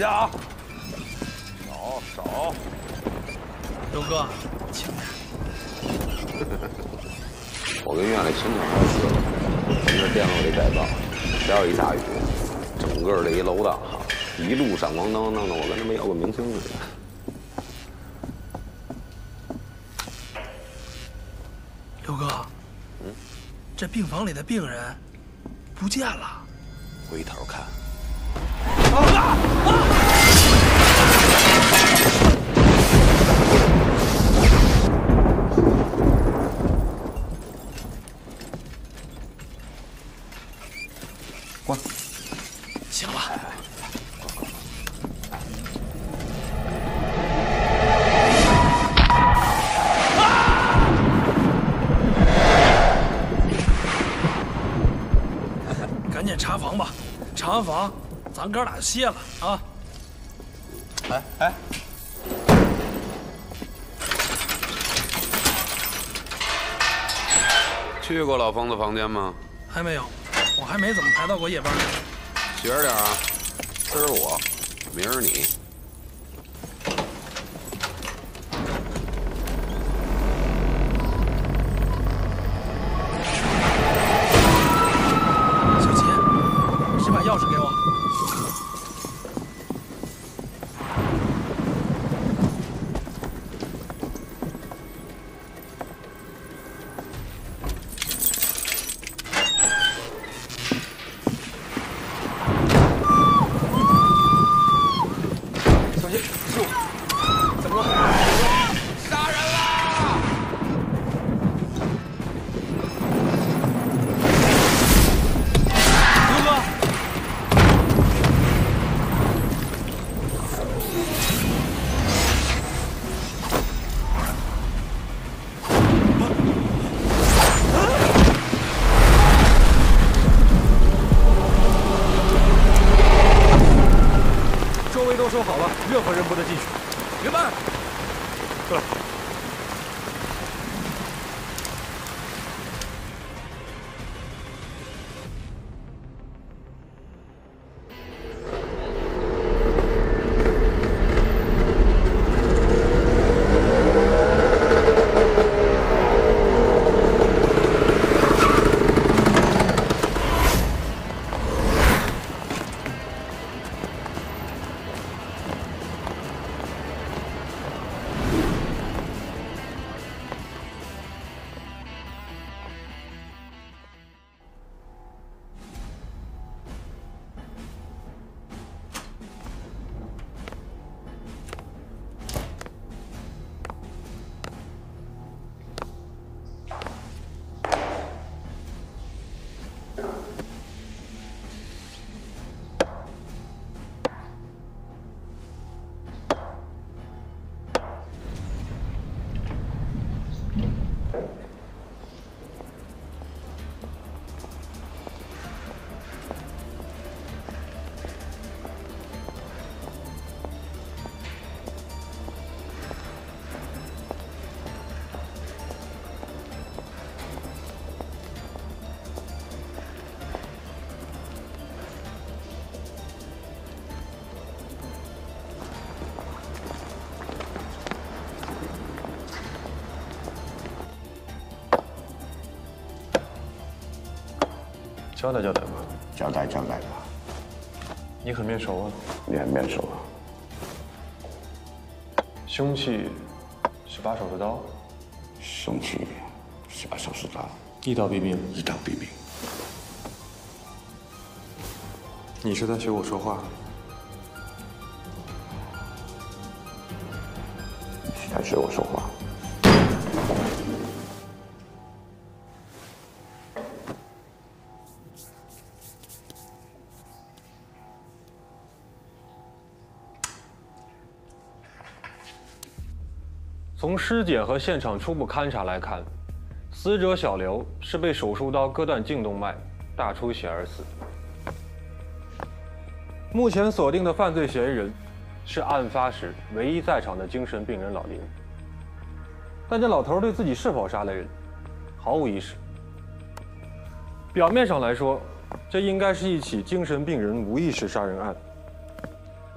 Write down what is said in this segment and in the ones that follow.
回家啊！少少。刘哥，请。我跟院里申请公司了，咱这电路得改造。只要一下雨，整个这一楼道一路闪光灯，弄得我跟他们要个明星似的。刘哥，嗯，这病房里的病人不见了。回头看。啊啊！咱哥俩就歇了啊！哎哎，去过老冯的房间吗？还没有，我还没怎么排到过夜班。学着点啊，今儿我，明儿你。交代交代吧，交代交代吧。你很面熟啊，你很面熟啊。凶器是把手术刀，凶器是把手术刀，一刀毙命，一刀毙命。你是在学我说话？是在学我说话。尸检和现场初步勘查来看，死者小刘是被手术刀割断颈动脉，大出血而死。目前锁定的犯罪嫌疑人是案发时唯一在场的精神病人老林。但这老头对自己是否杀了人毫无意识。表面上来说，这应该是一起精神病人无意识杀人案。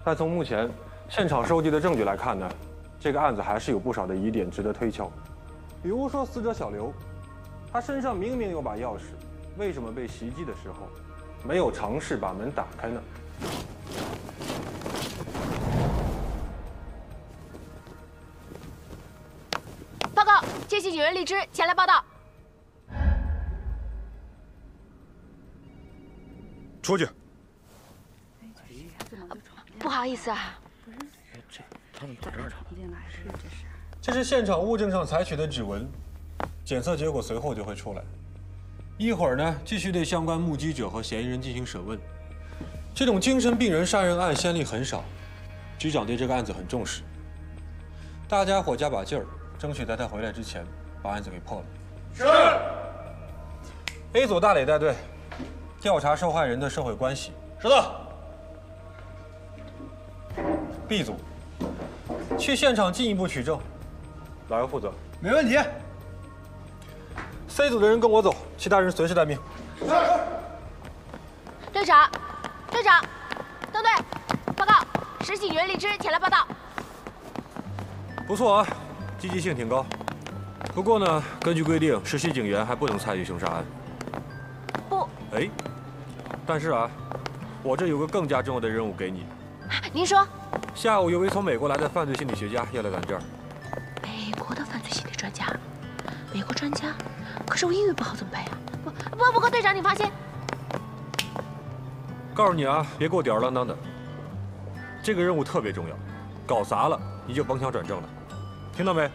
但从目前现场收集的证据来看呢，这个案子还是有不少的疑点值得推敲。比如说，死者小刘，他身上明明有把钥匙，为什么被袭击的时候没有尝试把门打开呢？报告，接信警员荔枝前来报道。出去。不好意思啊，这是现场物证上采取的指纹，检测结果随后就会出来。一会儿呢，继续对相关目击者和嫌疑人进行审问。这种精神病人杀人案先例很少，局长对这个案子很重视。大家伙加把劲儿，争取在他回来之前把案子给破了。是。A 组大磊带队，调查受害人的社会关系。是的。B 组，去现场进一步取证，老姚负责。没问题。C 组的人跟我走，其他人随时待命。是。队长，队长，登队，报告，实习警员荔枝前来报道。不错啊，积极性挺高。不过呢，根据规定，实习警员还不能参与凶杀案。不。哎，但是啊，我这有个更加重要的任务给你。您说。下午有位从美国来的犯罪心理学家要来咱这儿。美国的犯罪心理专家，美国专家，可是我英语不好怎么办呀？不不不过队长，你放心。告诉你啊，别给我吊儿郎当的。这个任务特别重要，搞砸了你就甭想转正了，听到没？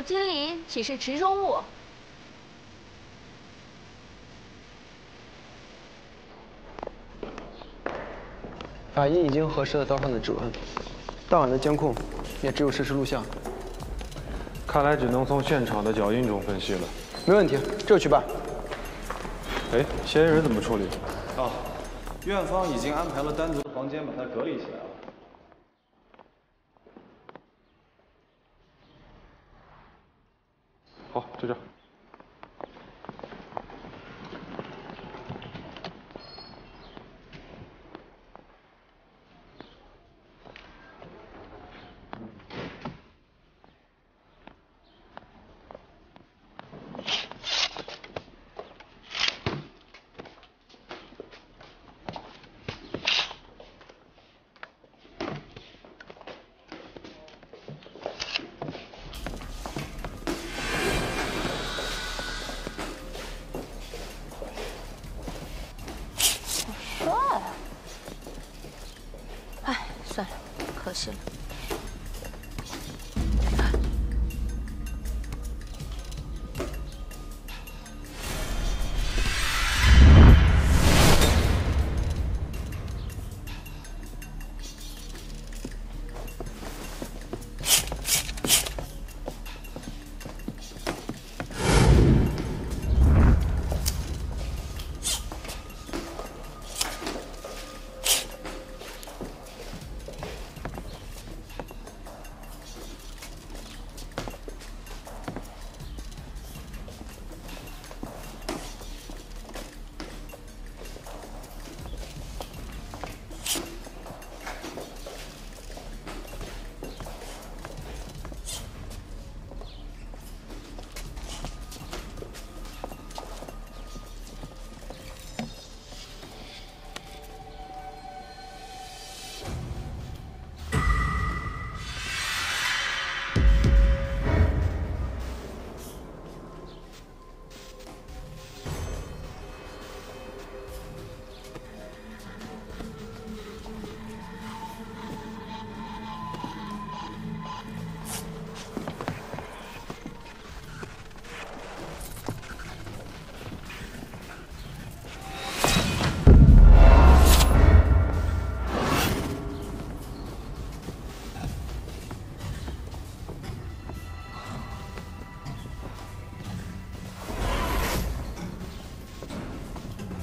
我经理岂是池中物？法医已经核实了刀上的指纹，当晚的监控也只有实时录像。看来只能从现场的脚印中分析了。没问题，这就去办。哎，嫌疑人怎么处理？啊，院方已经安排了单独的房间把他隔离起来了。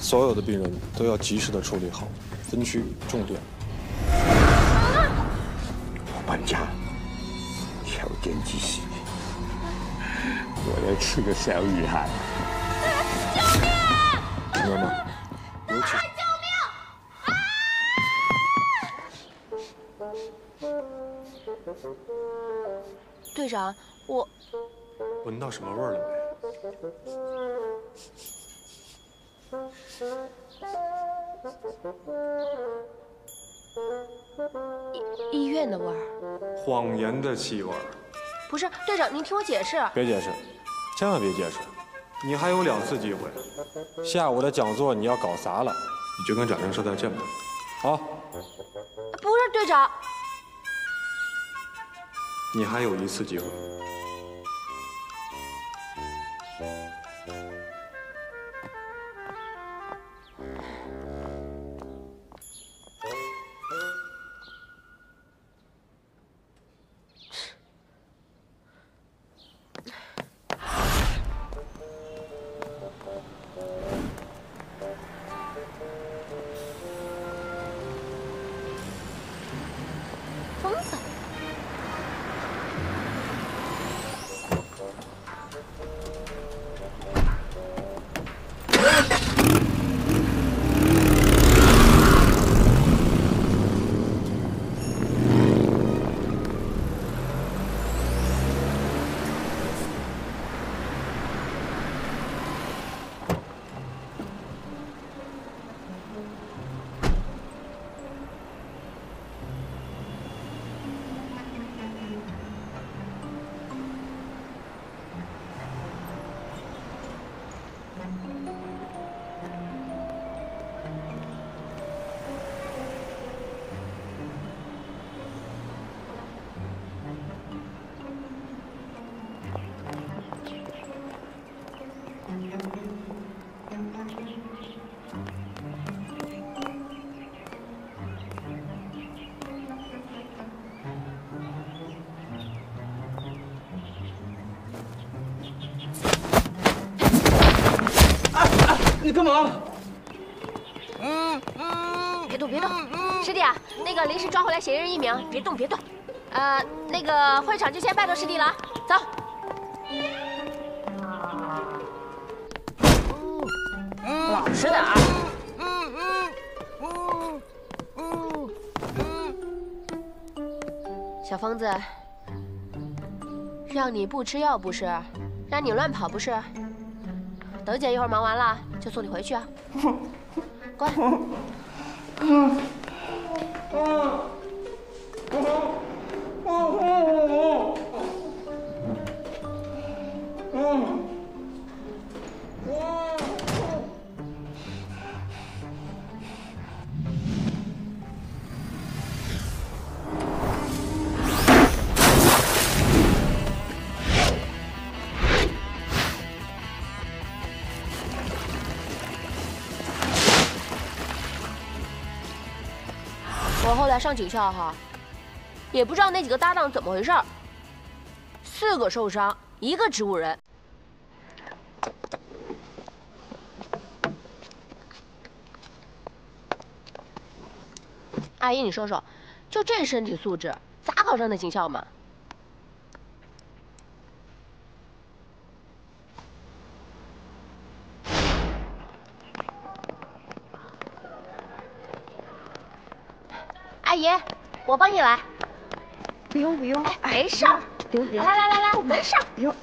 所有的病人都要及时的处理好，分区重点。搬家，条件极限，我要吃个小女孩。听到吗？有请。队长，我闻到什么味儿了没？医医院的味儿。谎言的气味儿。不是，队长，您听我解释。别解释，千万别解释。你还有两次机会。下午的讲座你要搞砸了，你就跟展亮说再见吧。好，不是，队长。你还有一次机会。你干嘛？别动，别动，师弟啊，那个临时抓回来嫌疑人一名，别动，别动。呃，那个会场就先拜托师弟了啊，走。老实点儿。小疯子，让你不吃药不是，让你乱跑不是。等姐一会儿忙完了就送你回去啊。乖。上警校哈，也不知道那几个搭档怎么回事儿，四个受伤，一个植物人。阿姨，你说说，就这身体素质，咋考上的警校嘛？姨，我帮你来。不用不用，没事儿。不用不用，来来来来，没事儿。不用。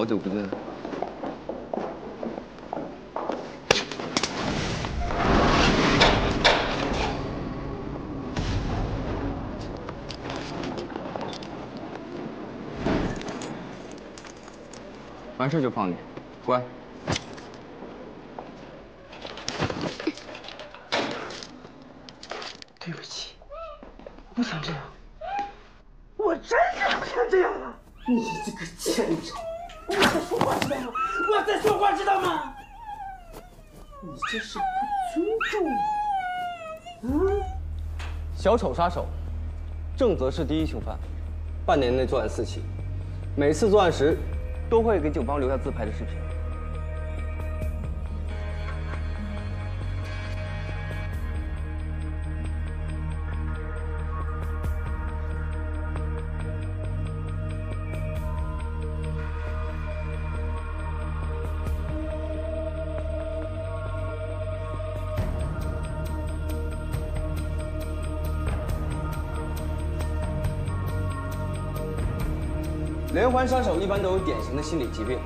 好久不见。完事就放你，乖。对不起，我不想这样，我真的不想这样啊，你这个贱人。我在说话知道吗？我在说话知道吗？你这是不尊重我。嗯？小丑杀手，正则是第一凶犯，半年内作案四起，每次作案时都会给警方留下自拍的视频。杀手一般都有典型的心理疾病，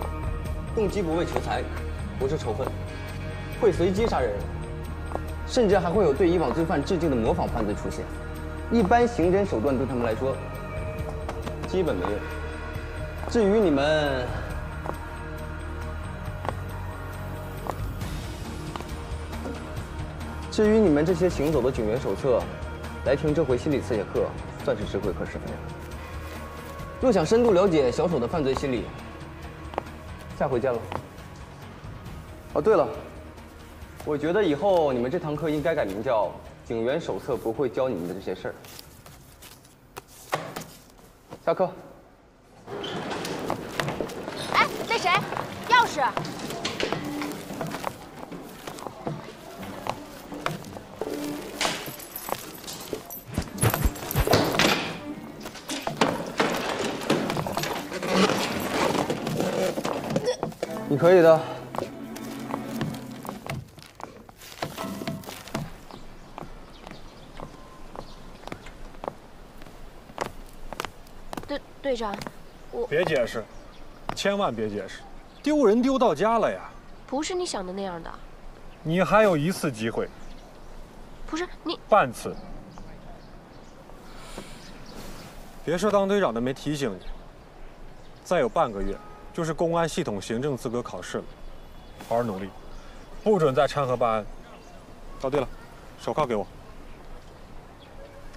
动机不为求财，不是仇恨，会随机杀人，甚至还会有对以往罪犯致敬的模仿犯罪出现。一般刑侦手段对他们来说基本没用。至于你们，至于你们这些行走的警员手册，来听这回心理刺激课，算是吃亏课时分了。若想深度了解小丑的犯罪心理，下回见了。哦，对了，我觉得以后你们这堂课应该改名叫《警员手册不会教你们的这些事儿》。下课。哎，那谁，钥匙？可以的。队队长，我别解释，千万别解释，丢人丢到家了呀！不是你想的那样的。你还有一次机会，不是你半次。别说当队长的没提醒你，再有半个月就是公安系统行政资格考试了，好好努力，不准再掺和办案。哦，对了，手铐给我，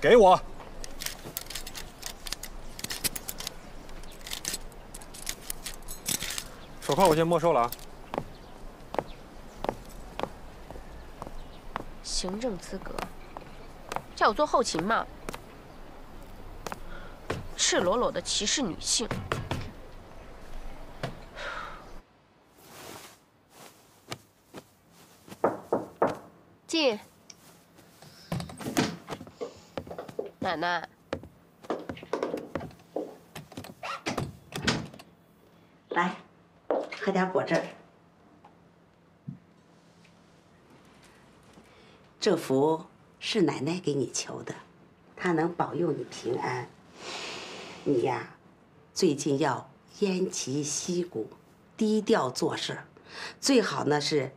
给我。手铐我先没收了啊。行政资格，叫我做后勤嘛？赤裸裸的歧视女性。奶奶。来，喝点果汁。这福是奶奶给你求的，她能保佑你平安。你呀，最近要偃旗息鼓，低调做事，最好呢是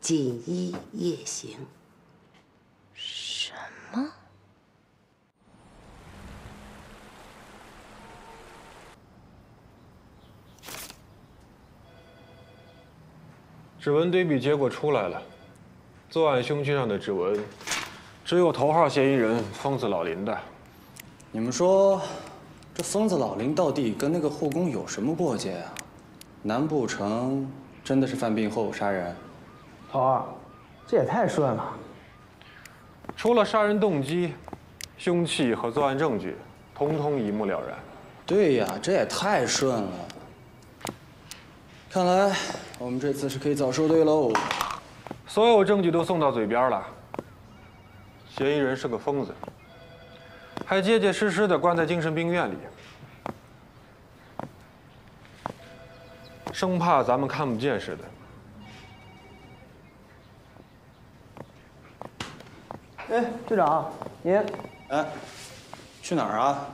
锦衣夜行。指纹对比结果出来了，作案凶器上的指纹，只有头号嫌疑人疯子老林的。你们说，这疯子老林到底跟那个护工有什么过节啊？难不成真的是犯病后杀人？头儿，这也太顺了。除了杀人动机、凶器和作案证据，通通一目了然。对呀，这也太顺了。看来我们这次是可以早收队喽。所有证据都送到嘴边了。嫌疑人是个疯子，还结结实实的关在精神病院里，生怕咱们看不见似的。哎，队长，您，哎，去哪儿啊？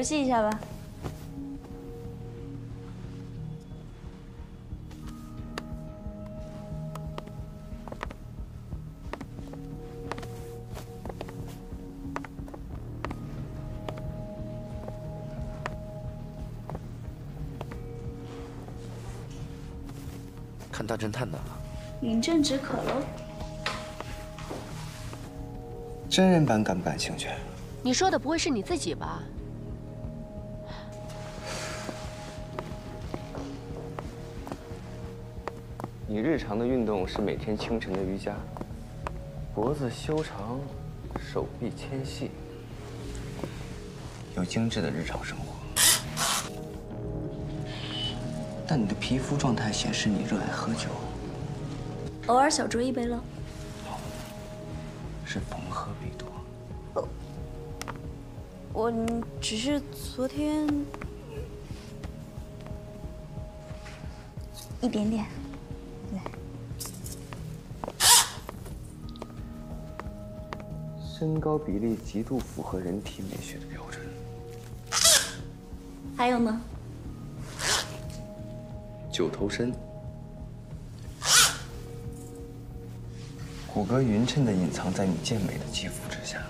熟悉一下吧。看大侦探的，饮鸩止渴喽。真人版感不感兴趣？你说的不会是你自己吧？你日常的运动是每天清晨的瑜伽，脖子修长，手臂纤细，有精致的日常生活。但你的皮肤状态显示你热爱喝酒，偶尔小酌一杯喽。是逢喝必多。我只是昨天一点点。身高比例极度符合人体美学的标准。还有呢？九头身，骨骼匀称的隐藏在你健美的肌肤之下。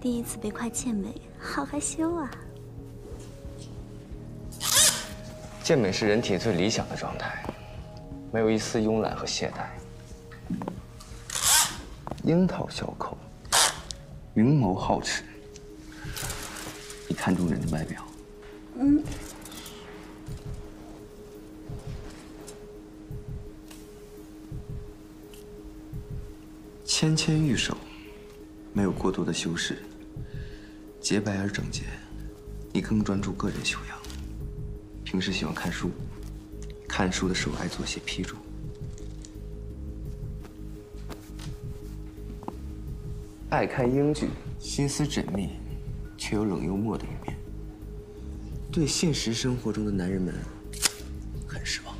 第一次被夸健美，好害羞啊！健美是人体最理想的状态，没有一丝慵懒和懈怠。樱桃小口，明眸皓齿，你看中人的外表。嗯。纤纤玉手，没有过多的修饰，洁白而整洁。你更专注个人修养。平时喜欢看书，看书的时候爱做些批注。爱看英剧，心思缜密，却有冷幽默的一面。对现实生活中的男人们很失望。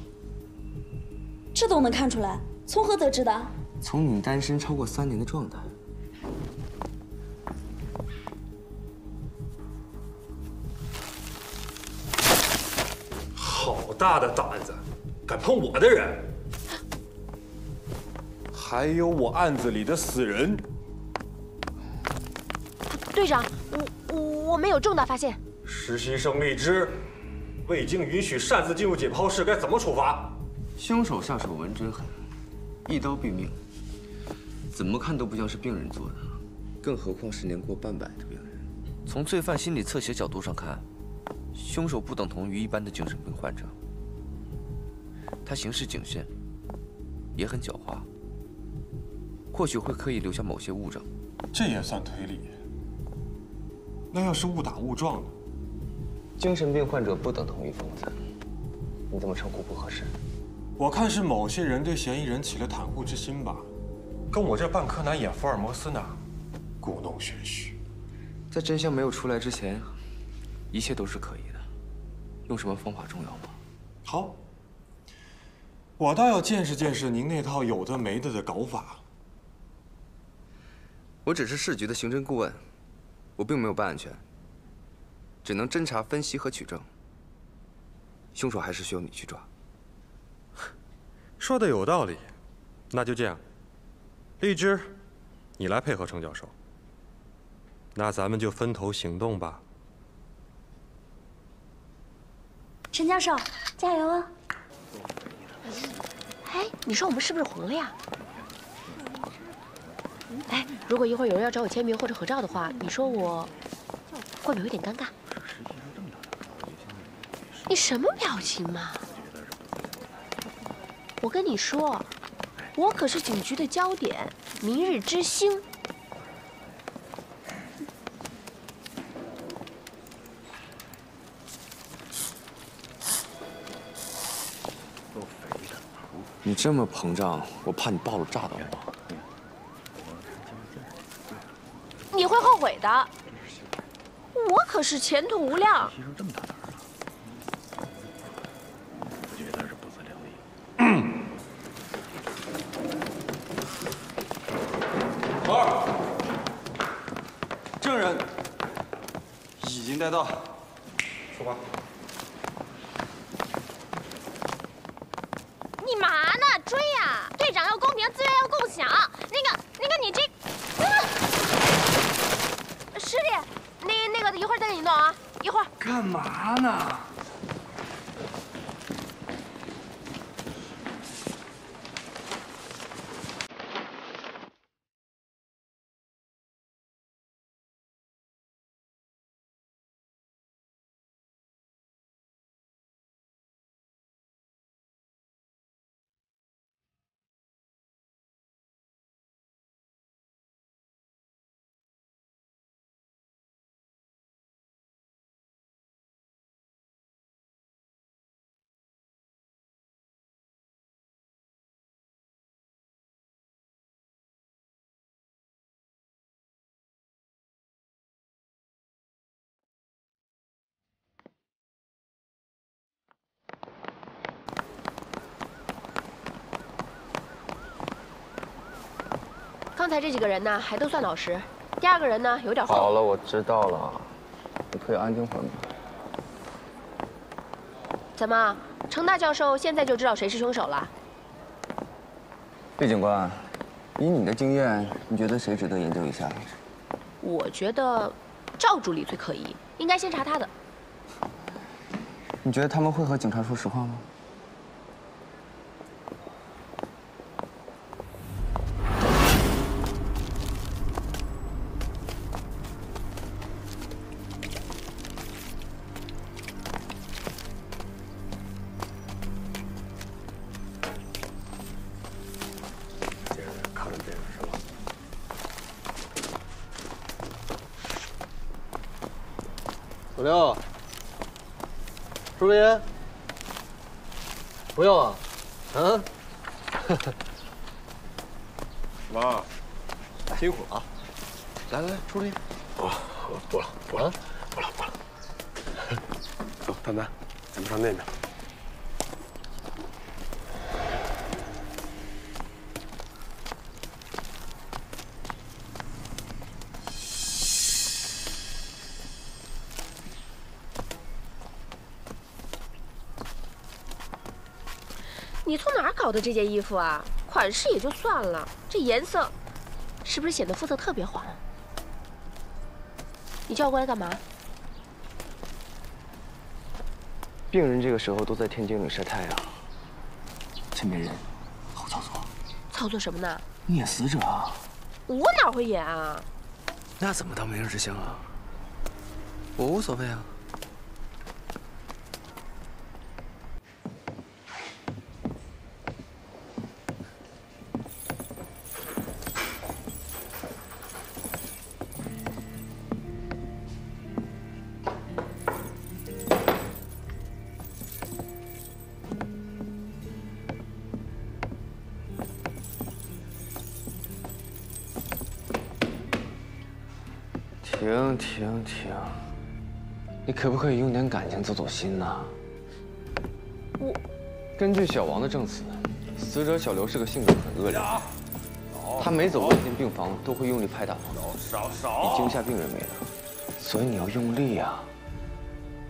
这都能看出来？从何得知的？从你单身超过三年的状态。好大的胆子，敢碰我的人！还有我案子里的死人。队长，我我们有重大发现。实习生荔枝，未经允许擅自进入解剖室，该怎么处罚？凶手下手稳准狠，一刀毙命。怎么看都不像是病人做的，更何况是年过半百的病人。从罪犯心理侧写角度上看，凶手不等同于一般的精神病患者。他行事谨慎，也很狡猾，或许会刻意留下某些物证。这也算推理？那要是误打误撞呢？精神病患者不等同于疯子，你这么称呼不合适。我看是某些人对嫌疑人起了袒护之心吧。跟我这半柯南演福尔摩斯呢，故弄玄虚。在真相没有出来之前，一切都是可以的。用什么方法重要吗？好，我倒要见识见识您那套有的没的的搞法。我只是市局的刑侦顾问，我并没有办案权，只能侦查、分析和取证。凶手还是需要你去抓。说的有道理，那就这样。荔枝，你来配合程教授。那咱们就分头行动吧。陈教授，加油啊！哎，你说我们是不是红了呀？哎，如果一会儿有人要找我签名或者合照的话，你说我会不会有点尴尬？你什么表情嘛？我跟你说。我可是警局的焦点，明日之星。你这么膨胀，我怕你暴露炸到我。你会后悔的。我可是前途无量。牺牲这么大胆了，我觉得是不自量力。二，证人已经带到，出发。你嘛呢？追呀！队长要公平，资源要共享。那个、那个，你这。师弟，那那个一会儿再给你弄啊，一会儿。干嘛呢？刚才这几个人呢，还都算老实。第二个人呢，有点好了，我知道了，你可以安静会儿吗？怎么，程大教授现在就知道谁是凶手了？毕警官，以你的经验，你觉得谁值得研究一下？我觉得赵助理最可疑，应该先查他的。你觉得他们会和警察说实话吗？不要啊？啊？妈，辛苦了啊！来来来，抽根的这件衣服啊？款式也就算了，这颜色，是不是显得肤色特别黄？你叫我过来干嘛？病人这个时候都在天井里晒太阳，这没人，好操作。操作什么呢？你演死者啊？我哪会演啊？那怎么当明日之星啊？我无所谓啊。停停停！你可不可以用点感情走走心呢？我根据小王的证词，死者小刘是个性格很恶劣他每走进病房都会用力拍打房门，以惊吓病人为乐。所以你要用力啊，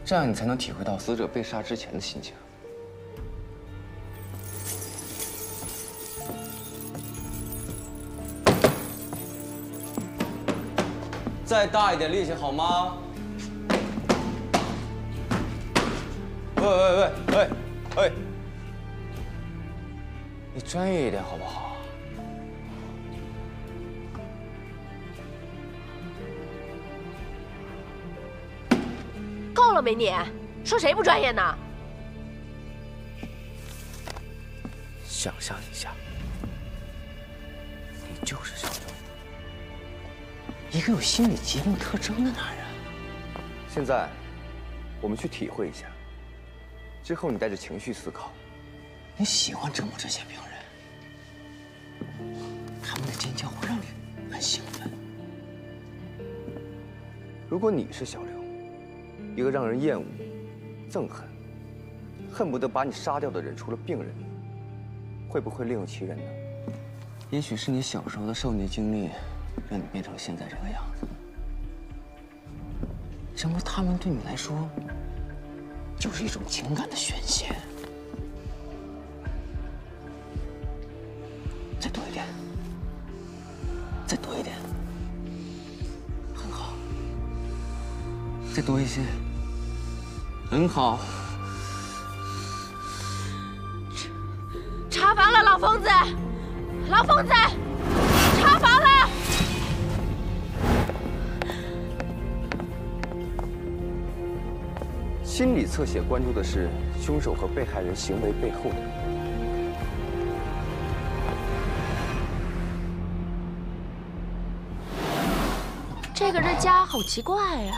这样你才能体会到死者被杀之前的心情。再大一点力气好吗？喂喂喂喂喂！你专业一点好不好？够了没你？说谁不专业呢？想象一下，个有心理疾病特征的男人。现在，我们去体会一下。之后你带着情绪思考。你喜欢折磨这些病人，他们的尖叫会让你很兴奋。如果你是小刘，一个让人厌恶、憎恨、恨不得把你杀掉的人，除了病人，会不会另有其人呢？也许是你小时候的受虐经历，让你变成现在这个样子。人物他们对你来说，就是一种情感的宣泄。再多一点，再多一点，很好。再多一些，很好。侧写关注的是凶手和被害人行为背后的。这个人家好奇怪呀、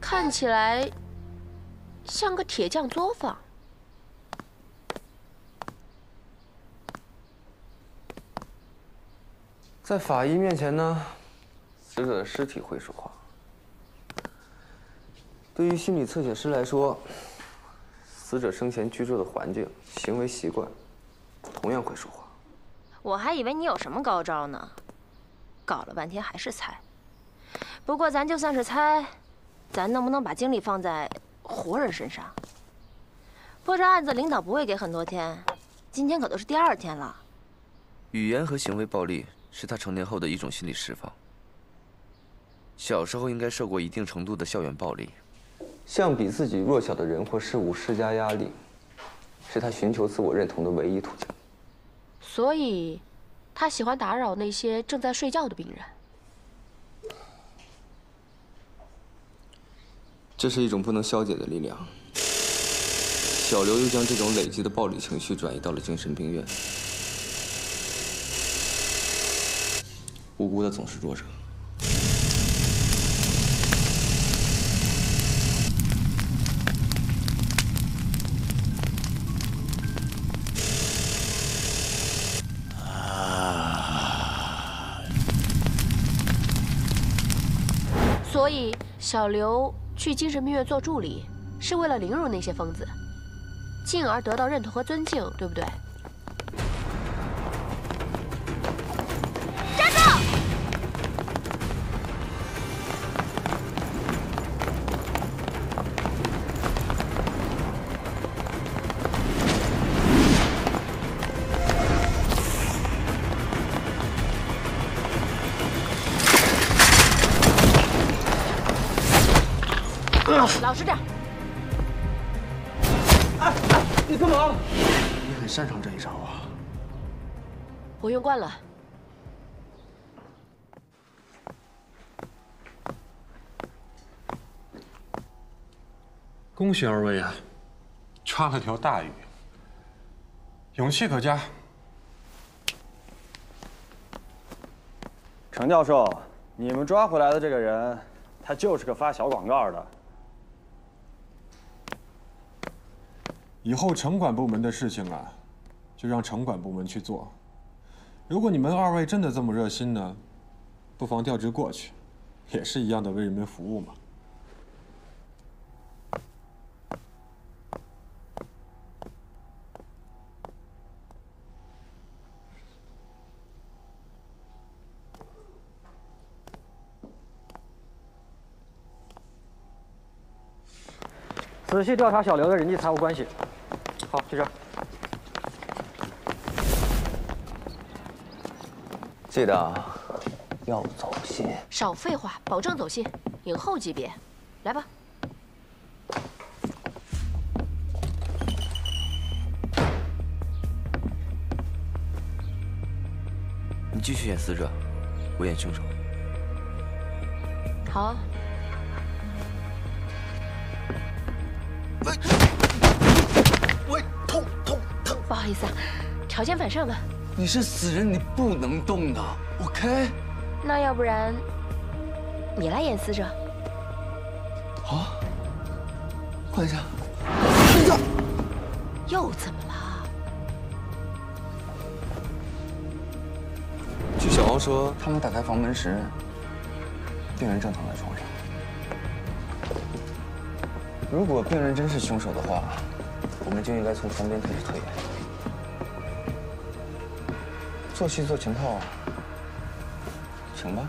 看起来像个铁匠作坊。在法医面前呢，死者的尸体会说话。对于心理测写师来说，死者生前居住的环境、行为习惯，同样会说话。我还以为你有什么高招呢，搞了半天还是猜。不过咱就算是猜，咱能不能把精力放在活人身上？破这案子，领导不会给很多天，今天可都是第二天了。语言和行为暴力是他成年后的一种心理释放。小时候应该受过一定程度的校园暴力。向比自己弱小的人或事物施加压力，是他寻求自我认同的唯一途径。所以，他喜欢打扰那些正在睡觉的病人。这是一种不能消解的力量。小刘又将这种累积的暴力情绪转移到了精神病院。无辜的总是弱者。所以，小刘去精神病院做助理，是为了凌辱那些疯子，进而得到认同和尊敬，对不对？用惯了。恭喜二位啊，抓了条大鱼，勇气可嘉。程教授，你们抓回来的这个人，他就是个发小广告的。以后城管部门的事情啊，就让城管部门去做。如果你们二位真的这么热心呢，不妨调职过去，也是一样的为人民服务嘛。仔细调查小刘的人际财务关系。好，就这。记得啊，要走心。少废话，保证走心，影后级别。来吧。你继续演死者，我演凶手。好啊。喂，痛痛疼！不好意思啊，条件反射嘛。你是死人，你不能动的，OK？那要不然你来演死者？好，换一下。又怎么了？据小王说，他们打开房门时，病人正躺在床上。如果病人真是凶手的话，我们就应该从床边开始推演。做戏做全套，行吧？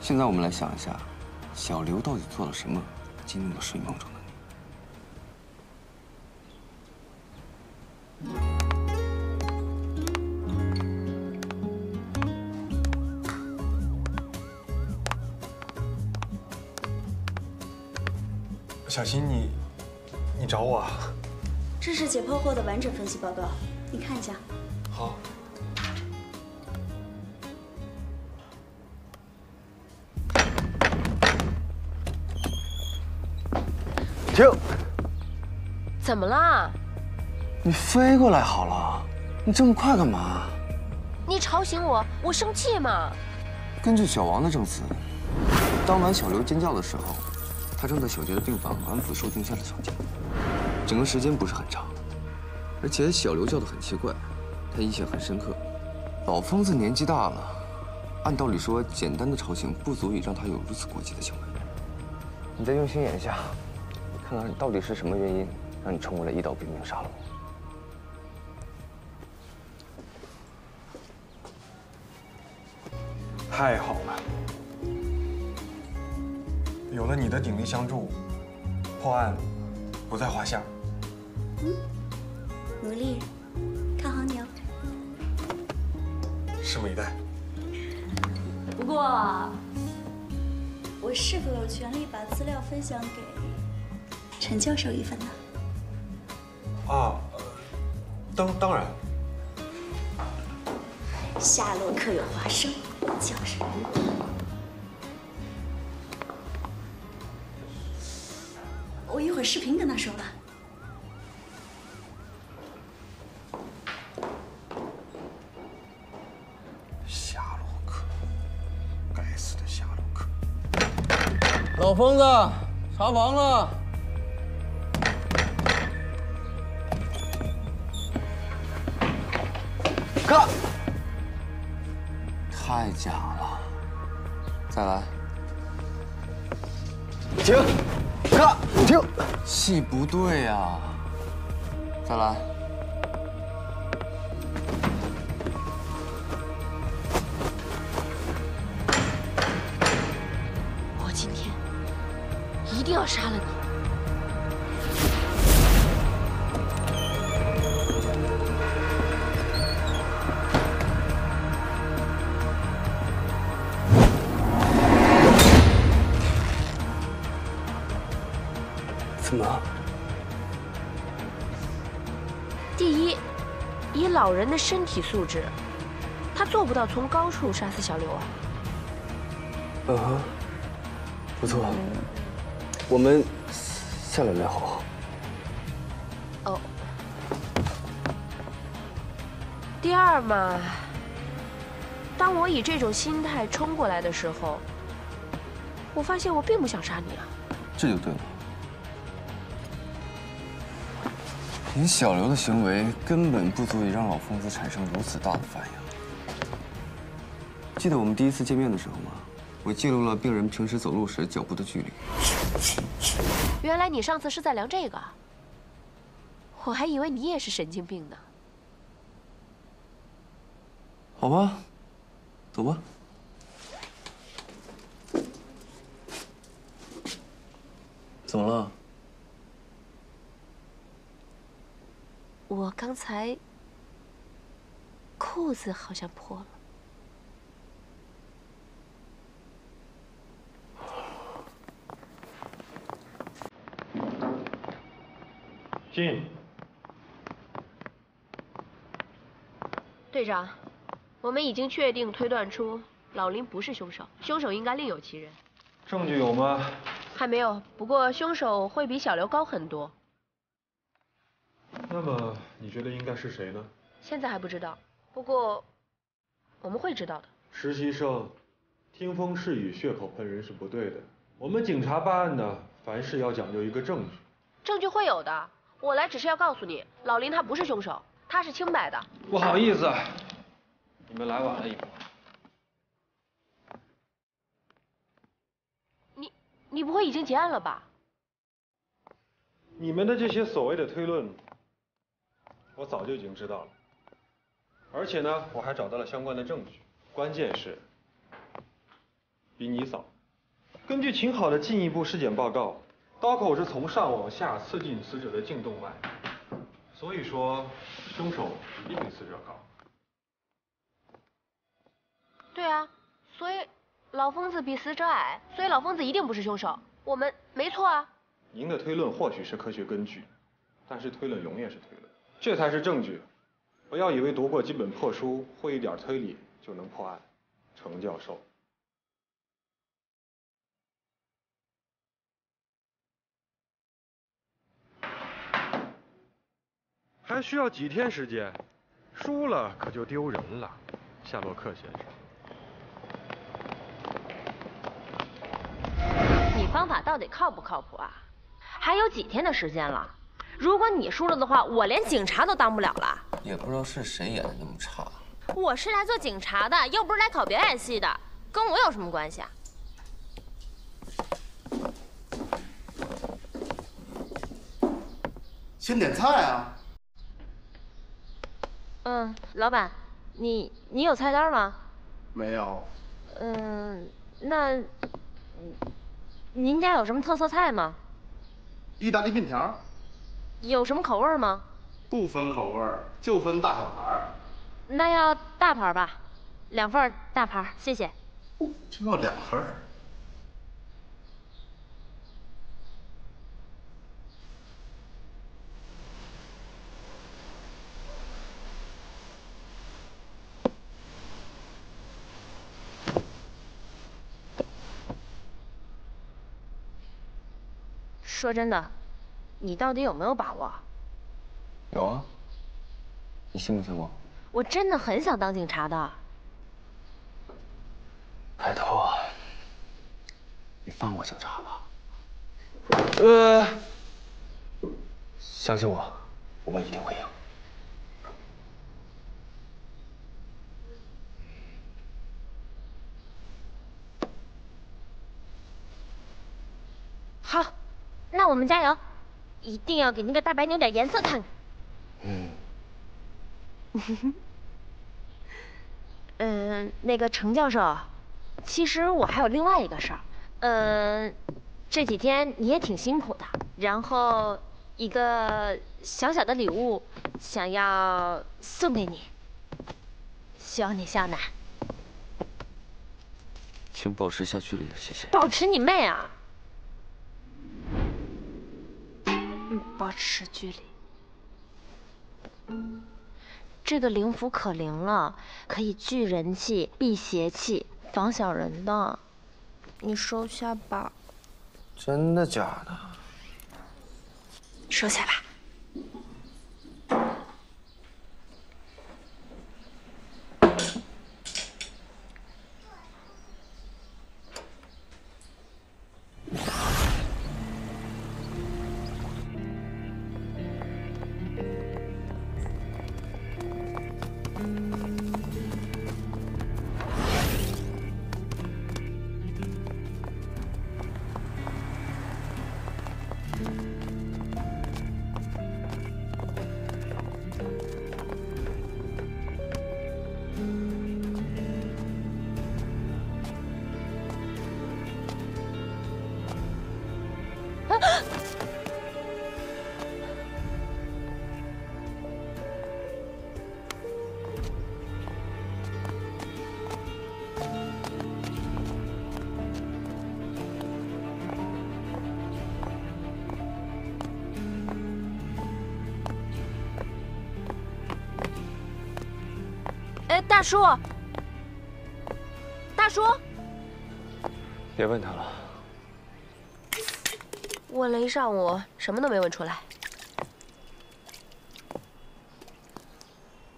现在我们来想一下，小刘到底做了什么，激怒了睡梦中的你小新，你，你找我啊？这是解剖后的完整分析报告，你看一下。好。停！怎么了？你飞过来好了，你这么快干嘛？你吵醒我，我生气嘛。根据小王的证词，当晚小刘尖叫的时候，他正在小杰的病房安抚受惊吓的小杰，整个时间不是很长，而且小刘叫得很奇怪，他印象很深刻。老疯子年纪大了，按道理说简单的吵醒不足以让他有如此过激的行为。你再用心演一下。看看到底是什么原因，让你冲过来一刀毙命杀了我？太好了，有了你的鼎力相助，破案不在话下。嗯，努力，看好你哦。拭目以待。不过，我是否有权利把资料分享给？陈教授一份呢？啊，当当然。夏洛克有话说，教授。我一会儿视频跟他说吧。老疯子，查房了。太假了！再来，停，哥，停，戏不对呀！再来，要杀了你！怎么第一，以老人的身体素质，他做不到从高处杀死小刘啊。嗯哼，不错，我们下来聊好。哦。第二嘛，当我以这种心态冲过来的时候，我发现我并不想杀你啊。这就对了。你小刘的行为，根本不足以让老疯子产生如此大的反应。记得我们第一次见面的时候吗？我记录了病人平时走路时脚步的距离。原来你上次是在量这个，我还以为你也是神经病呢。好吧，走吧。怎么了？我刚才裤子好像破了。进。队长，我们已经确定推断出老林不是凶手，凶手应该另有其人。证据有吗？还没有，不过凶手会比小刘高很多。那么你觉得应该是谁呢？现在还不知道，不过我们会知道的。实习生，听风是雨、血口喷人是不对的。我们警察办案呢，凡事要讲究一个证据。证据会有的，我来只是要告诉你，老林他不是凶手，他是清白的。不好意思，你们来晚了一步。你你不会已经结案了吧？你们的这些所谓的推论。我早就已经知道了，而且呢，我还找到了相关的证据。关键是，比比你早。根据秦好的进一步尸检报告，刀口是从上往下刺进死者的颈动脉，所以说凶手一定比死者高。对啊，所以老疯子比死者矮，所以老疯子一定不是凶手。我们没错啊。您的推论或许是科学根据，但是推论永远是推论，这才是证据。不要以为读过几本破书，会一点推理就能破案。程教授，还需要几天时间，输了可就丢人了，夏洛克先生。你方法到底靠不靠谱啊？还有几天的时间了，如果你输了的话，我连警察都当不了了。也不知道是谁演的那么差。我是来做警察的，又不是来考表演系的，跟我有什么关系啊？先点菜啊！嗯，老板，你你有菜单吗？没有。嗯，那您家有什么特色菜吗？意大利面条。有什么口味吗？不分口味，就分大小盘。那要大盘吧，两份大盘，谢谢。就要两份。说真的，你到底有没有把握？有啊，你信不信我？我真的很想当警察的。拜托，你放过警察吧。呃，相信我，我们一定会赢。好，那我们加油，一定要给那个大白牛点颜色看。嗯。嗯，那个程教授，其实我还有另外一个事儿。嗯，这几天你也挺辛苦的，然后一个小小的礼物想要送给你，希望你笑纳。请保持一下距离，谢谢。保持你妹啊！嗯，保持距离。这个灵符可灵了，可以聚人气、避邪气、防小人的，你收下吧。真的假的？收下吧。哎大叔，大叔，别问他了。问了一上午，什么都没问出来。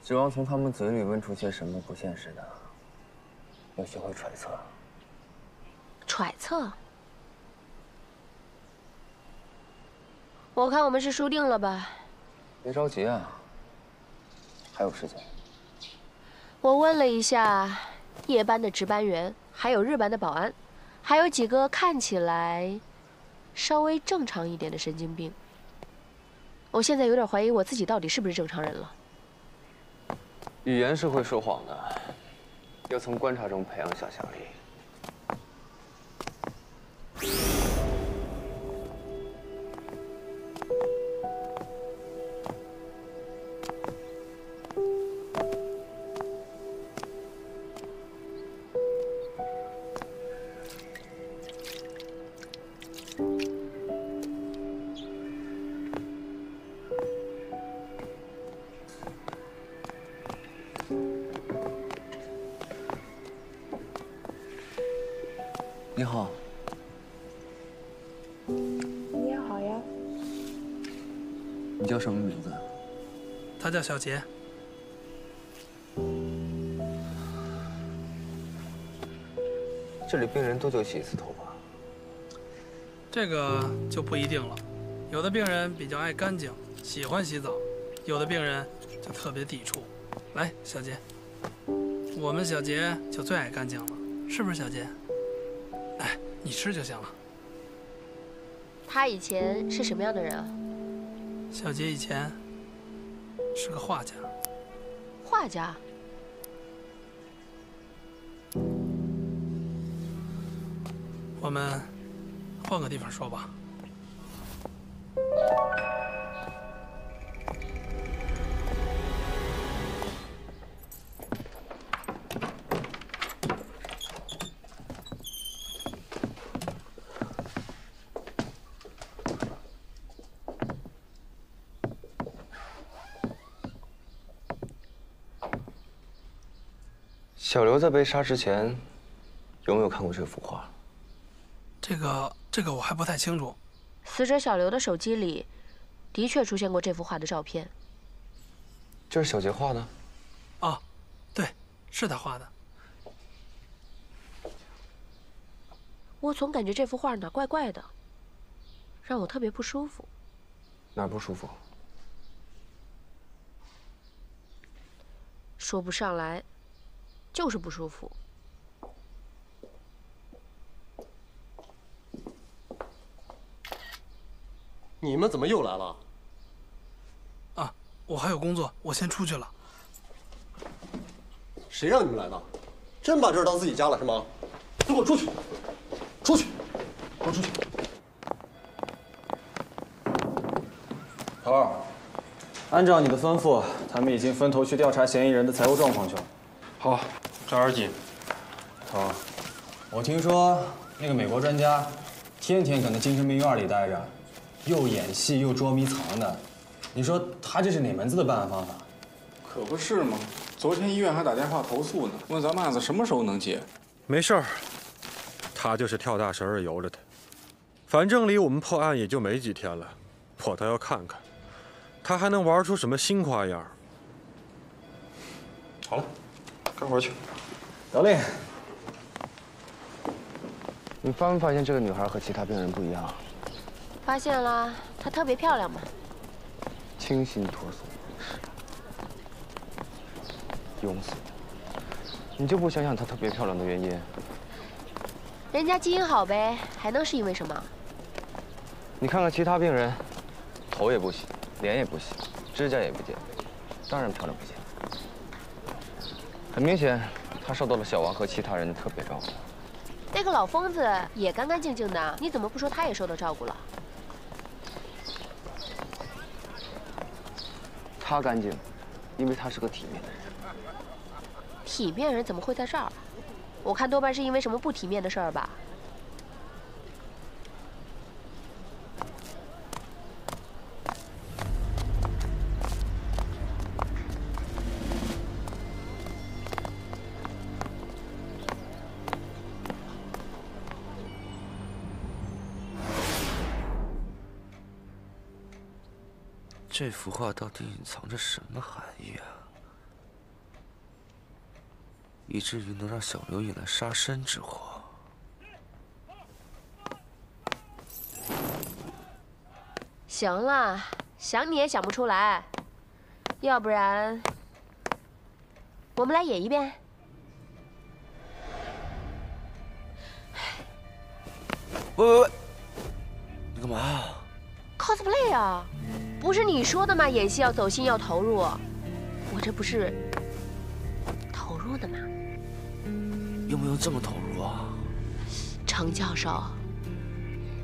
指望从他们嘴里问出些什么不现实的，要学会揣测。揣测？我看我们是输定了吧？别着急啊，还有时间。我问了一下夜班的值班员，还有日班的保安，还有几个看起来稍微正常一点的神经病。我现在有点怀疑我自己到底是不是正常人了。语言是会说谎的，要从观察中培养想象力。叫小杰。这里病人多久洗一次头发？这个就不一定了，有的病人比较爱干净，喜欢洗澡；有的病人就特别抵触。来，小杰，我们小杰就最爱干净了，是不是小杰？哎，你吃就行了。他以前是什么样的人啊？小杰以前是个画家。画家？我们换个地方说吧。小刘在被杀之前，有没有看过这幅画？这个这个我还不太清楚。死者小刘的手机里，的确出现过这幅画的照片。这是小杰画的。啊，对，是他画的。我总感觉这幅画哪怪怪的，让我特别不舒服。哪儿不舒服？说不上来，就是不舒服。你们怎么又来了？啊，我还有工作，我先出去了。谁让你们来的？真把这儿当自己家了是吗？都给我出去！出去！给我出去！头儿，按照你的吩咐，他们已经分头去调查嫌疑人的财务状况去了。好，抓点紧。头儿，我听说那个美国专家，天天搁那精神病院里待着，又演戏又捉迷藏的。你说他这是哪门子的办案方法？可不是吗？昨天医院还打电话投诉呢，问咱们案子什么时候能结。没事儿，他就是跳大神儿由着他。反正离我们破案也就没几天了，我倒要看看，他还能玩出什么新花样。好了，干活去。得令。你发没发现这个女孩和其他病人不一样？发现了，她特别漂亮嘛。清新脱俗，庸俗。你就不想想她特别漂亮的原因？人家基因好呗，还能是因为什么？你看看其他病人，头也不洗，脸也不洗，指甲也不剪，当然漂亮不见。很明显，她受到了小王和其他人的特别照顾。那个老疯子也干干净净的，你怎么不说他也受到照顾了？他干净，因为他是个体面的人。体面人怎么会在这儿？我看多半是因为什么不体面的事儿吧。这幅画到底隐藏着什么含义啊？以至于能让小刘引来杀身之祸？行了，想你也想不出来，要不然我们来演一遍。喂喂喂，你干嘛呀？cosplay 啊，不是你说的吗？演戏要走心，要投入。我这不是投入的吗？用不用这么投入啊？程教授，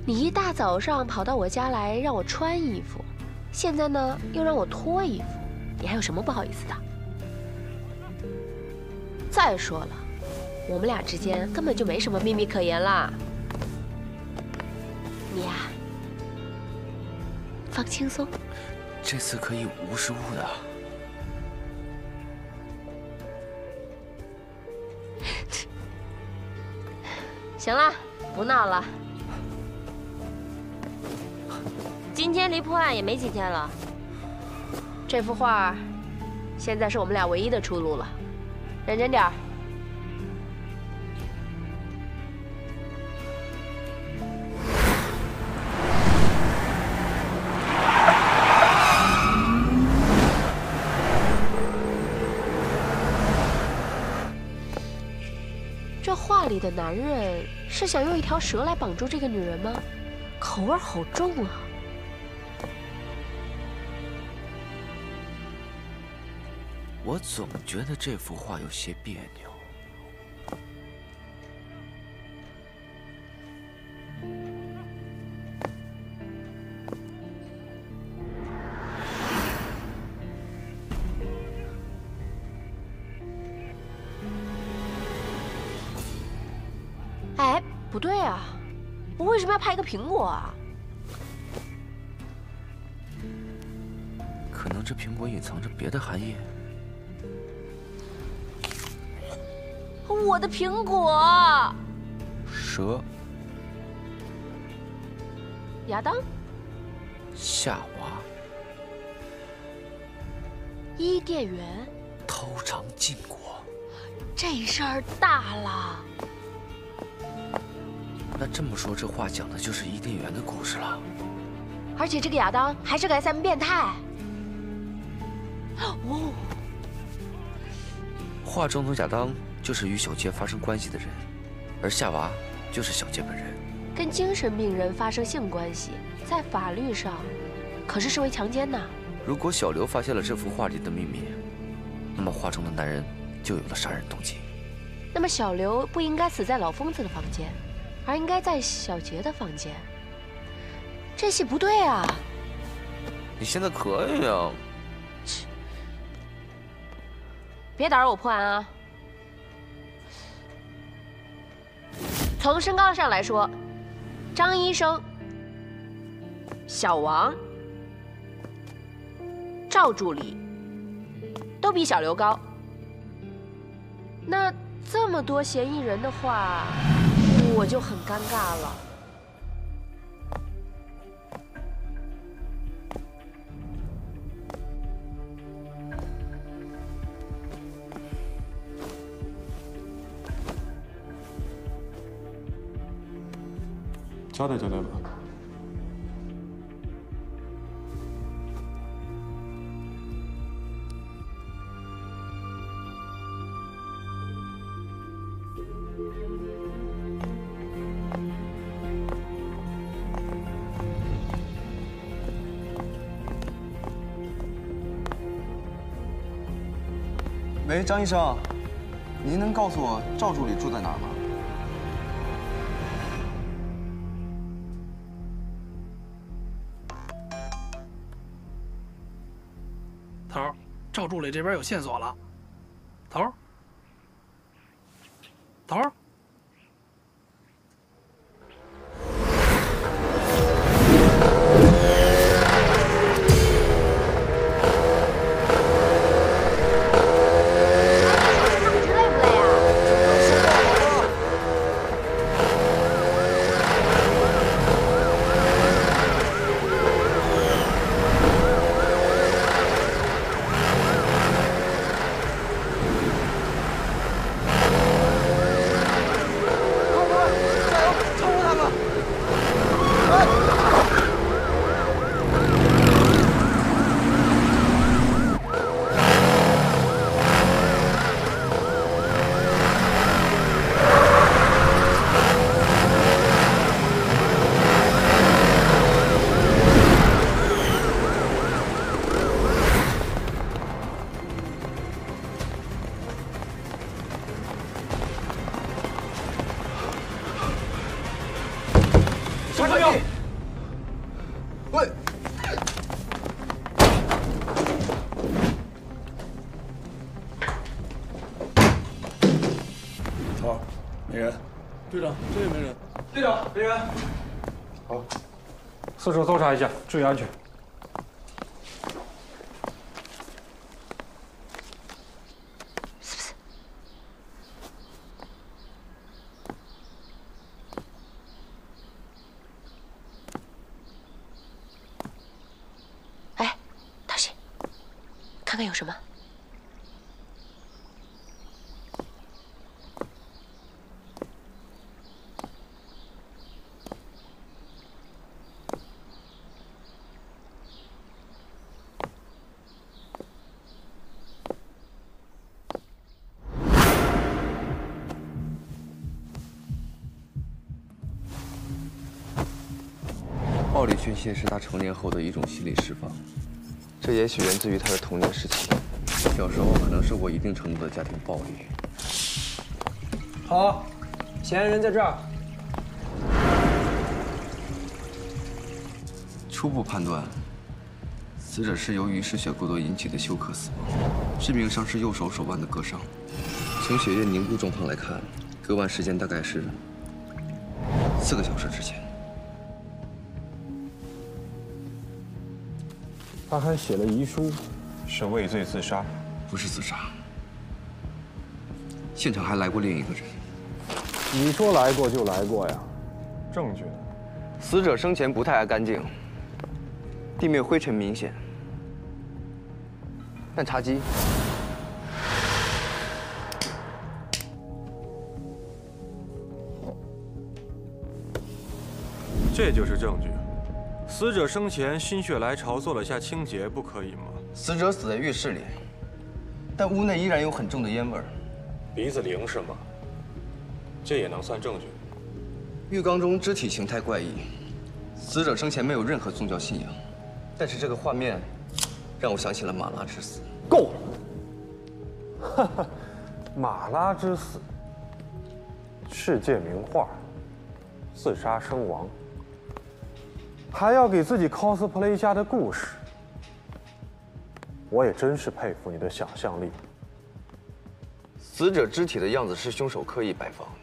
你一大早上跑到我家来让我穿衣服，现在呢又让我脱衣服，你还有什么不好意思的？再说了，我们俩之间根本就没什么秘密可言啦。你呀、放轻松。这次可以无失误的。行了，不闹了。今天离破案也没几天了，这幅画现在是我们俩唯一的出路了，认真点儿。的男人是想用一条蛇来绑住这个女人吗？口味好重啊！我总觉得这幅画有些别扭。个苹果啊？可能这苹果隐藏着别的含义。我的苹果，蛇、亚当、夏娃、伊甸园，偷尝禁果，这事儿大了。那这么说，这画讲的就是伊甸园的故事了。而且这个亚当还是个 SM 变态。哦，画中的亚当就是与小杰发生关系的人，而夏娃就是小杰本人。跟精神病人发生性关系，在法律上可是视为强奸呐。如果小刘发现了这幅画里的秘密，那么画中的男人就有了杀人动机。那么小刘不应该死在老疯子的房间，而应该在小杰的房间。这戏不对啊！你现在可以啊。别打扰我破案啊！从身高上来说，张医生、小王、赵助理都比小刘高。那这么多嫌疑人的话，我就很尴尬了。交代交代吧。张医生，您能告诉我赵助理住在哪吗？头儿，赵助理这边有线索了。头儿，头注意安全。宣泄是他成年后的一种心理释放，这也许源自于他的童年时期，小时候可能受过一定程度的家庭暴力。好，嫌疑人在这儿。初步判断，死者是由于失血过多引起的休克死亡，致命伤是右手手腕的割伤。从血液凝固状况来看，割腕时间大概是四个小时之前。他还写了遗书，是畏罪自杀，不是自杀。现场还来过另一个人。你说来过就来过呀，证据呢？死者生前不太爱干净，地面灰尘明显，但茶几。这就是证据。死者生前心血来潮做了下清洁，不可以吗？死者死在浴室里，但屋内依然有很重的烟味儿。鼻子灵是吗？这也能算证据？浴缸中肢体形态怪异，死者生前没有任何宗教信仰，但是这个画面让我想起了马拉之死。够了！哈哈，马拉之死，世界名画，自杀身亡。还要给自己 cosplay 下的故事，我也真是佩服你的想象力。死者肢体的样子是凶手刻意摆放的，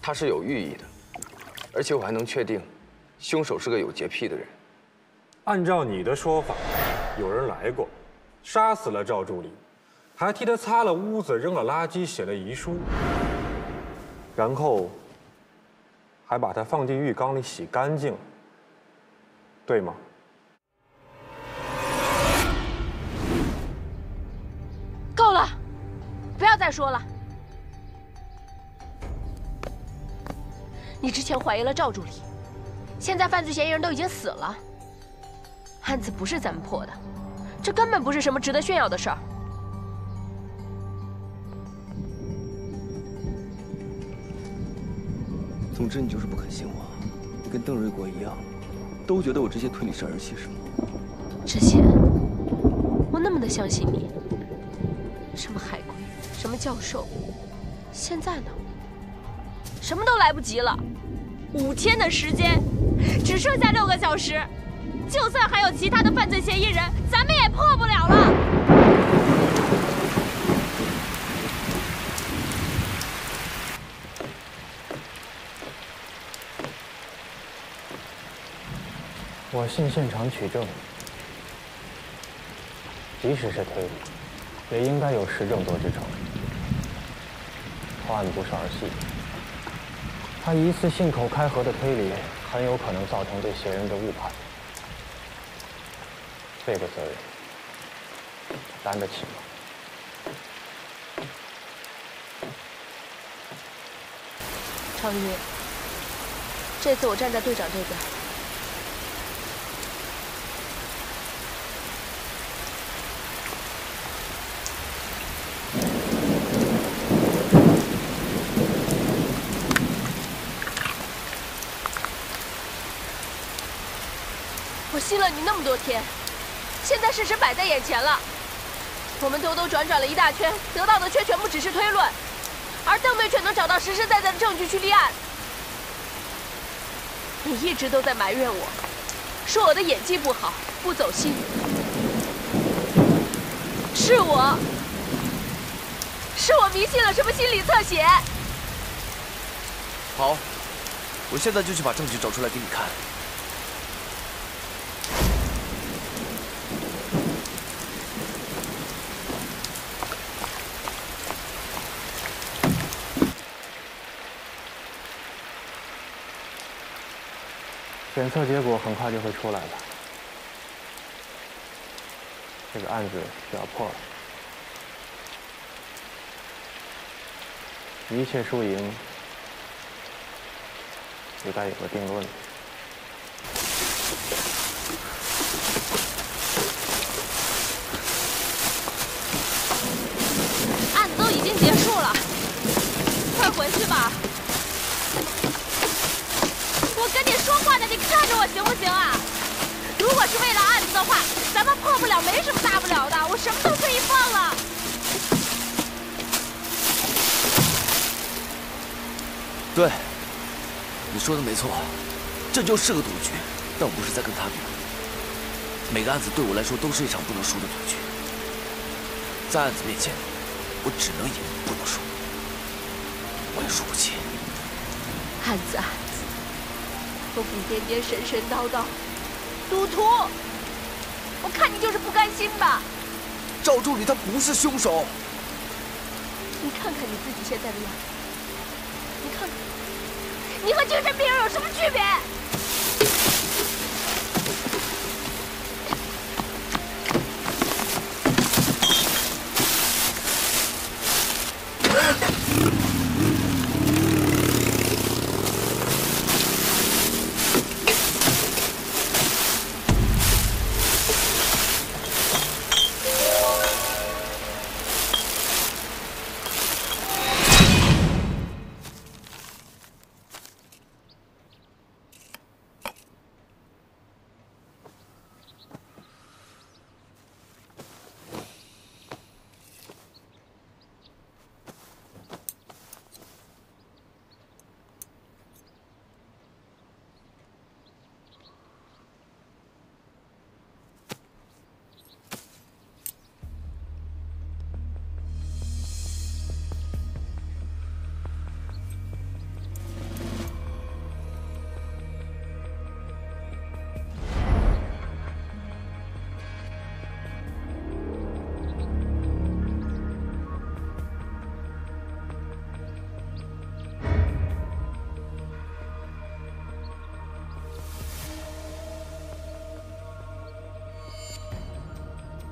它是有寓意的，而且我还能确定，凶手是个有洁癖的人。按照你的说法，有人来过，杀死了赵助理，还替他擦了屋子、扔了垃圾、写了遗书，然后还把他放进浴缸里洗干净了。对吗？够了，不要再说了。你之前怀疑了赵助理，现在犯罪嫌疑人都已经死了，案子不是咱们破的，这根本不是什么值得炫耀的事儿。总之，你就是不肯信我，你跟邓瑞国一样。都觉得我这些推理是儿戏，是吗？之前我那么的相信你，什么海龟，什么教授，现在呢？什么都来不及了。五天的时间，只剩下六个小时，就算还有其他的犯罪嫌疑人，咱们也破不了了。我信现场取证，即使是推理，也应该有实证做支撑。破案不是儿戏，他一次信口开河的推理，很有可能造成对嫌疑人的误判。这个责任担得起吗？常宇，这次我站在队长这边。信了你那么多天，现在事实摆在眼前了。我们兜兜转转了一大圈，得到的却全部只是推论，而邓队却能找到实实在在的证据去立案。你一直都在埋怨我，说我的演技不好，不走心。是我，是我迷信了什么心理测写。好，我现在就去把证据找出来给你看。检测结果很快就会出来了。这个案子就要破了。一切输赢也该有个定论了。案子都已经结束了，快回去吧。我跟你说话呢，你看着我行不行啊？如果是为了案子的话，咱们破不了，没什么大不了的，我什么都可以放了。对，你说的没错，这就是个赌局，但我不是在跟他比。每个案子对我来说都是一场不能输的赌局，在案子面前，我只能赢不能输，我也输不起。案子案子，疯疯癫癫，神神叨叨，赌徒，我看你就是不甘心吧？赵助理他不是凶手，你看看你自己现在的样子，你看看，你和精神病人有什么区别？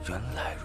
原来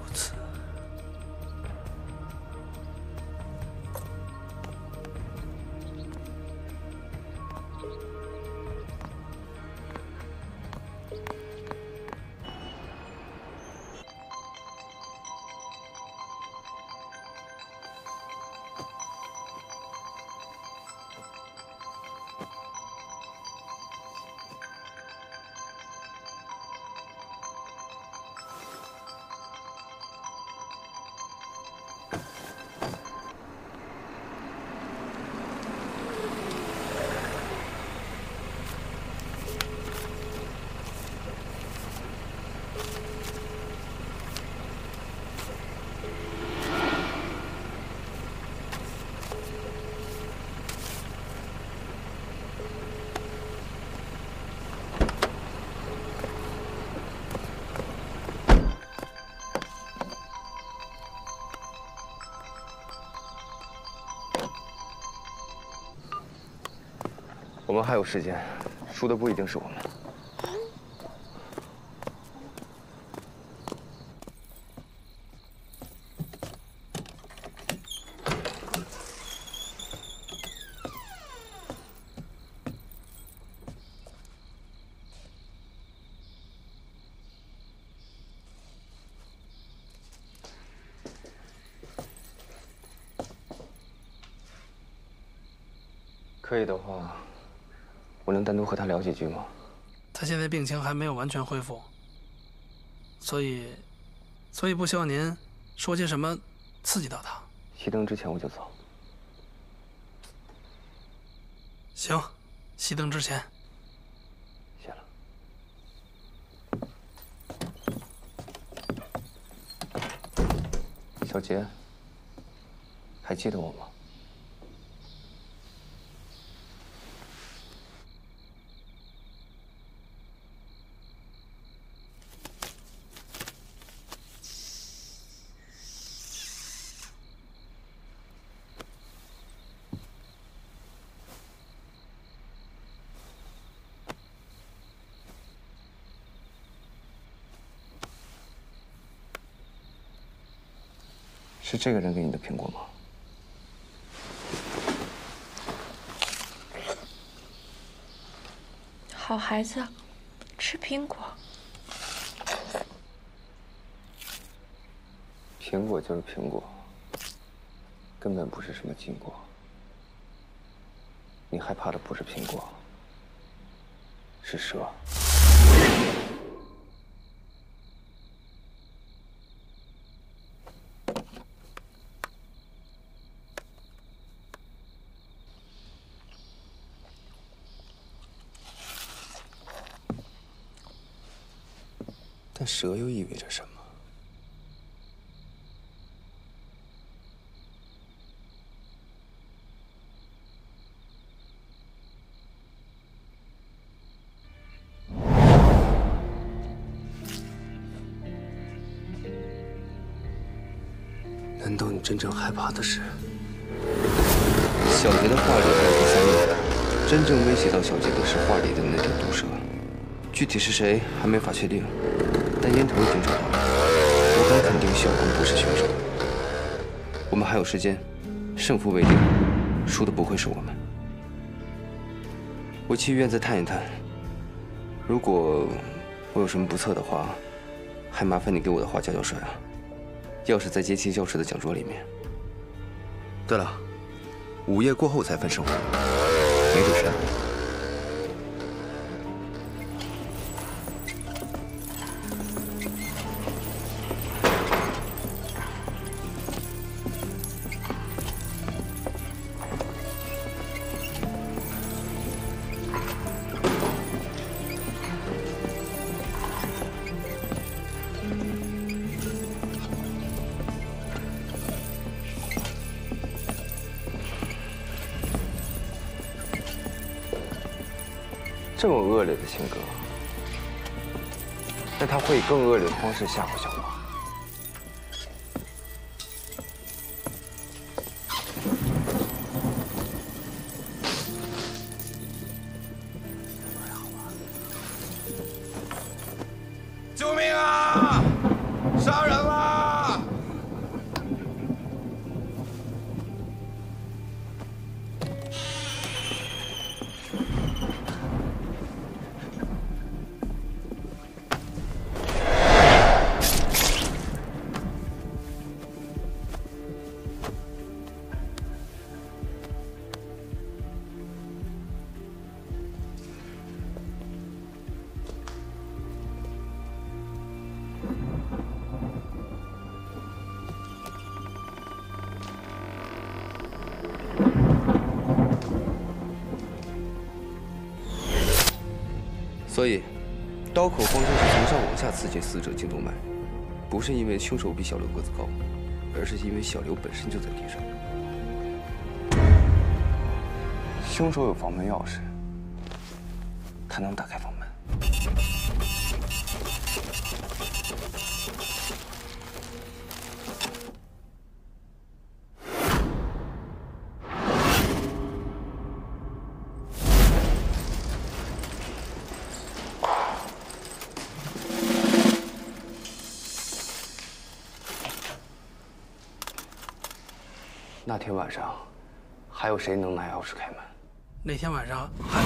我们还有时间，输的不一定是我们。可以的话，我能单独和他聊几句吗？他现在病情还没有完全恢复，所以，所以不希望您说些什么刺激到他。熄灯之前我就走。行，熄灯之前。谢了。小杰，还记得我吗？这个人给你的苹果吗？好孩子，吃苹果。苹果就是苹果，根本不是什么禁果。你害怕的不是苹果，是蛇。蛇又意味着什么？难道你真正害怕的是小杰的画里还有第三个人？真正威胁到小杰的是画里的那条毒蛇，具体是谁还没法确定，但烟头已经找到了。我敢肯定，小光不是凶手。我们还有时间，胜负未定，输的不会是我们。我去医院再探一探，如果我有什么不测的话，还麻烦你给我的话交交水啊。钥匙在阶梯教室的讲桌里面。对了，午夜过后才分胜负，没准时。这么恶劣的性格，那他会以更恶劣的方式吓唬小光。所以，刀口方向是从上往下刺进死者颈动脉，不是因为凶手比小刘个子高，而是因为小刘本身就在地上。凶手有房门钥匙，他能打开晚上，还有谁能拿钥匙开门？那天晚上还。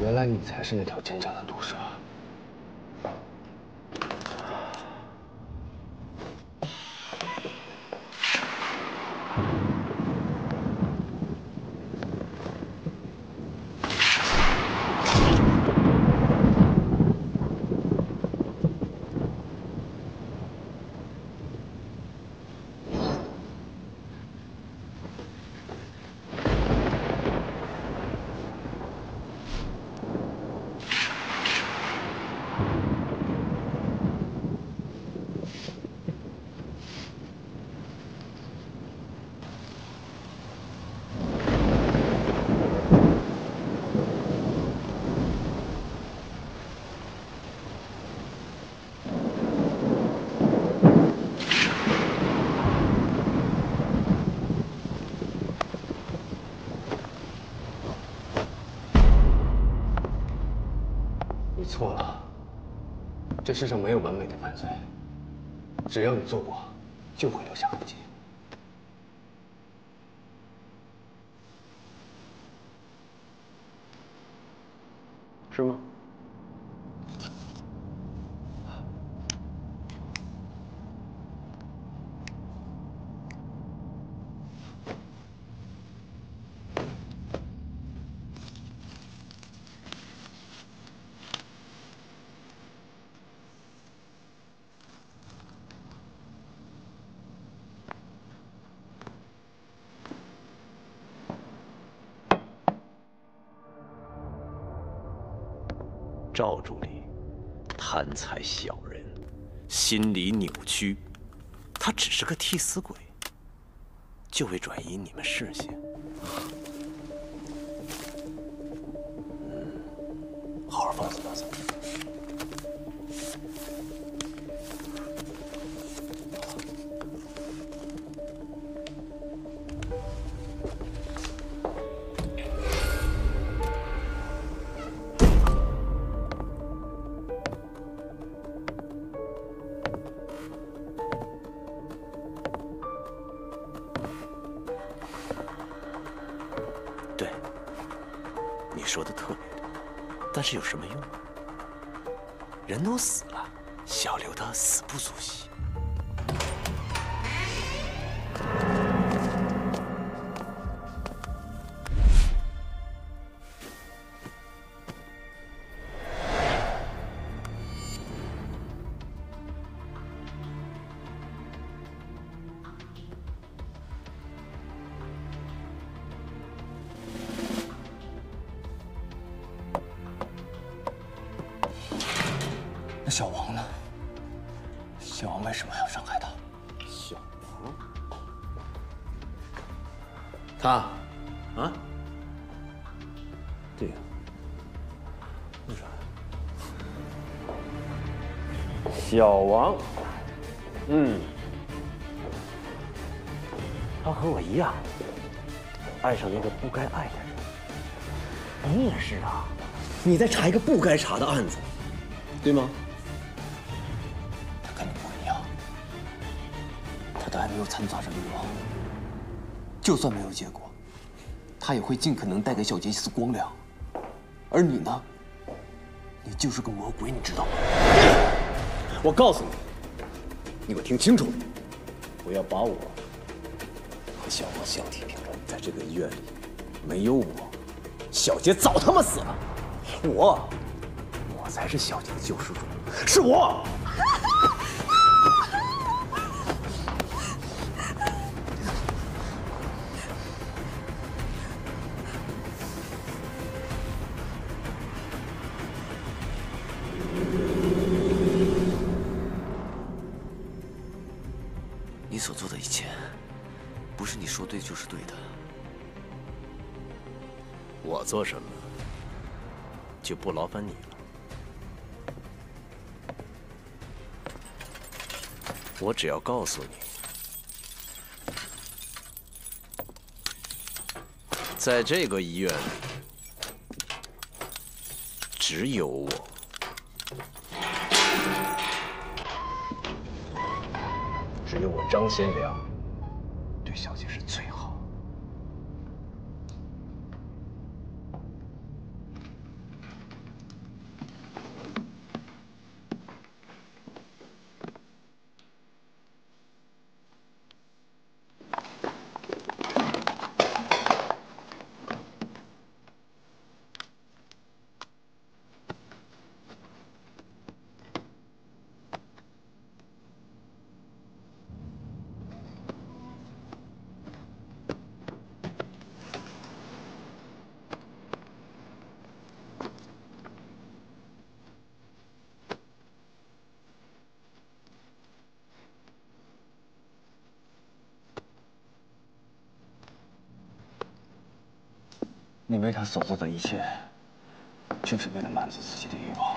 原来你才是那条真正的毒蛇。这世上没有完美的犯罪，只要你做过，就会留下痕迹。是吗？赵助理，贪财小人，心理扭曲，他只是个替死鬼，就为转移你们视线。那小王呢？小王为什么要伤害他？小王，他，啊？对呀、为啥？小王，嗯，他和我一样，爱上那个不该爱的人。你也是啊，你在查一个不该查的案子，对吗？又掺杂着欲望。就算没有结果，他也会尽可能带给小杰一丝光亮。而你呢？你就是个魔鬼，你知道吗？我告诉你，你给我听清楚了，我要把我和小王相提并论。在这个医院里，没有我，小杰早他妈死了。我，我才是小杰的救世主，是我。只要告诉你，在这个医院里，只有我。只有我张先良对小姐是最好。你为他所做的一切，就是为了满足自己的欲望。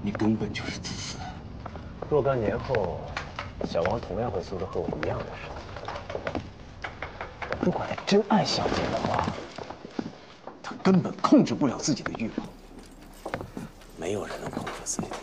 你根本就是自私。若干年后，小王同样会做出和我一样的事。如果他真爱小姐的话，他根本控制不了自己的欲望。没有人能控制自己的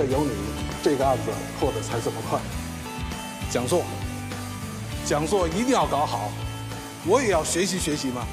了有你，这个案子破的才这么快。讲座，讲座一定要搞好，我也要学习学习嘛。